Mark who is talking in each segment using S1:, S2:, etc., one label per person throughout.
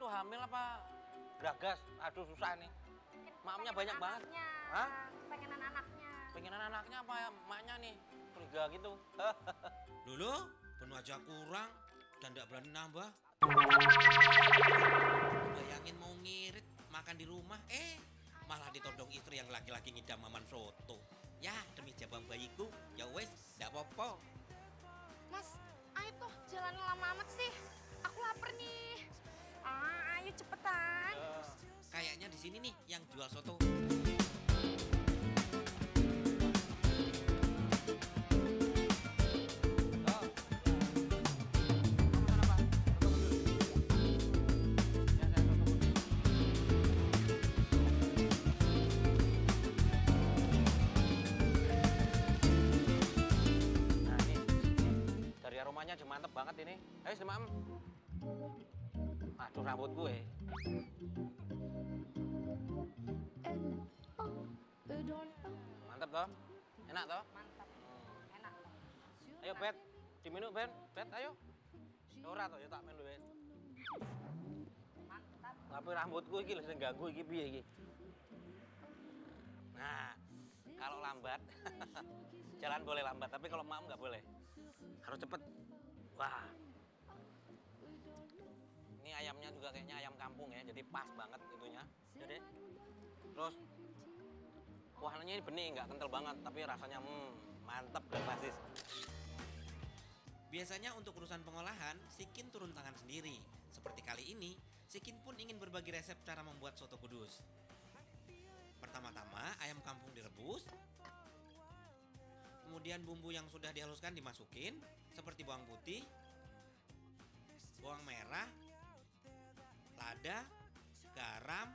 S1: tuh hamil apa gagas? Aduh susah nih. Maamnya banyak banget.
S2: Anaknya.
S1: Hah?
S2: Pengenan anaknya.
S1: Pengenan anaknya apa ya maknya nih? Curiga gitu.
S3: Lulu, penuh aja kurang dan tidak berani nambah. Bayangin mau ngirit makan di rumah, eh malah ditodong istri yang laki-laki ngidam maman soto. Ya demi jabang bayiku, ya wes, tidak apa-apa.
S2: Mas, ayo tuh jalan lama amat sih.
S3: Jual soto.
S1: Nah ini, ini dari aromanya mantep banget ini. Ayo sih mam. Aduh rambut gue. Mantep toh? Enak toh?
S2: Mantap. Enak.
S1: Ayo Bet, diminum Ben. Bet ayo. Ora toh ya tak minum Ben.
S2: Mantap.
S1: Tapi rambutku iki lho sing ganggu iki piye iki? Nah, kalau lambat jalan boleh lambat, tapi kalau mam nggak boleh. Harus cepet. Wah. Kayaknya ayam kampung ya, jadi pas banget itunya. Jadi terus warnanya ini bening, nggak kental banget, tapi rasanya hmm, mantep dan masis.
S3: Biasanya untuk urusan pengolahan, Sikin turun tangan sendiri. Seperti kali ini, Sikin pun ingin berbagi resep cara membuat soto kudus. Pertama-tama, ayam kampung direbus. Kemudian bumbu yang sudah dihaluskan dimasukin, seperti bawang putih, bawang merah, lada, garam,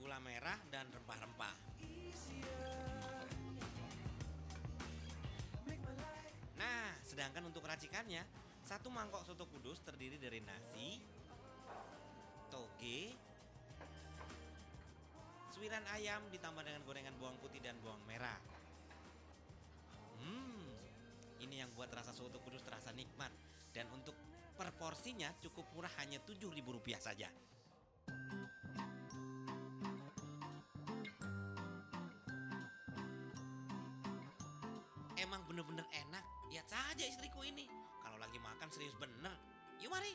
S3: gula merah, dan rempah-rempah. Nah, sedangkan untuk racikannya, satu mangkok soto kudus terdiri dari nasi, toge, suiran ayam ditambah dengan gorengan bawang putih dan bawang merah. Hmm, ini yang buat rasa soto kudus terasa nikmat. Dan untuk per porsinya cukup murah hanya Rp7.000 saja. Emang bener-bener enak. Lihat saja istriku ini. Kalau lagi makan serius bener. Yuk mari.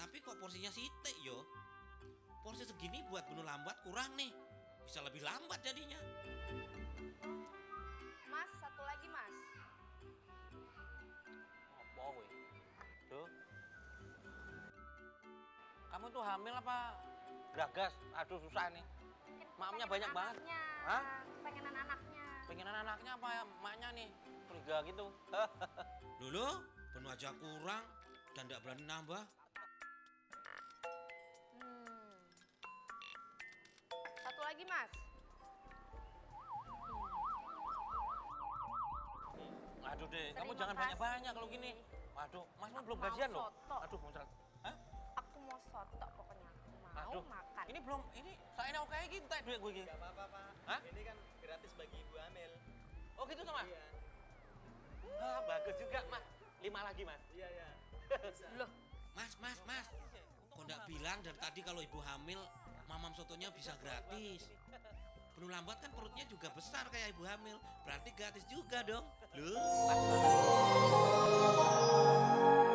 S3: Tapi kok porsinya sitek yo? Porsi segini buat bunuh lambat kurang nih. Bisa lebih lambat jadinya.
S1: Kowe? Duh. Kamu tuh hamil apa gagas? Aduh susah nih.
S2: Pengenan
S1: banyak banget.
S2: anaknya.
S1: Hah?
S2: Pengenan anaknya.
S1: Pengenan anaknya apa ya maknya nih? Curiga gitu.
S3: Lulu, penuh aja kurang dan tidak berani nambah.
S2: Hmm. Satu lagi mas.
S1: Aduh deh, kamu jangan banyak-banyak kalau gini. Waduh, Mas belum
S2: mau
S1: gajian loh. Aduh, muncrat. Hah?
S2: Aku mau soto pokoknya. Aku mau
S1: Aduh,
S2: makan.
S1: Ini belum, ini saya oke kayak gitu duit gue gini.
S4: Gak apa-apa pak,
S1: Hah?
S4: ini kan gratis bagi ibu hamil
S1: Oh gitu sama?
S4: Iya,
S1: Ah, bagus juga, Mas. Lima lagi, Mas.
S4: iya, iya
S2: Loh,
S3: Mas, mas, mas. Kok nggak bilang dari tadi kalau ibu hamil, mamam sotonya bisa gratis. Penuh lambat kan perutnya juga besar kayak ibu hamil. Berarti gratis juga dong. Loh.